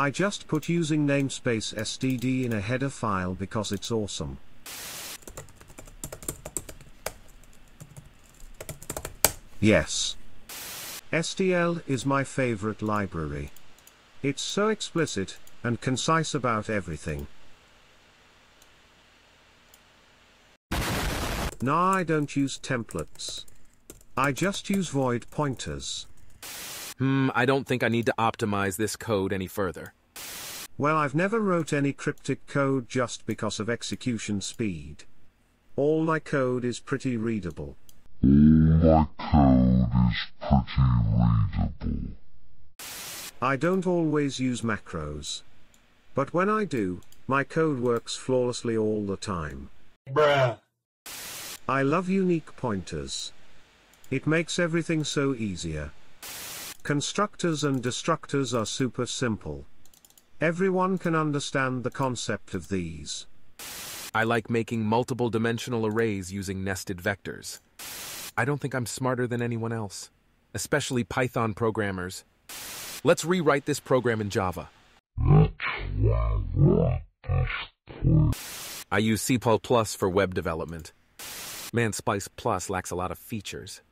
I just put using namespace std in a header file because it's awesome. Yes. STL is my favorite library. It's so explicit, and concise about everything. Nah I don't use templates. I just use void pointers. Hmm, I don't think I need to optimize this code any further. Well I've never wrote any cryptic code just because of execution speed. All my code is pretty readable. All my code is pretty readable. I don't always use macros. But when I do, my code works flawlessly all the time. Bruh. I love unique pointers. It makes everything so easier. Constructors and destructors are super simple. Everyone can understand the concept of these. I like making multiple dimensional arrays using nested vectors. I don't think I'm smarter than anyone else, especially Python programmers. Let's rewrite this program in Java. I use C++ for web development. Man, C++ lacks a lot of features.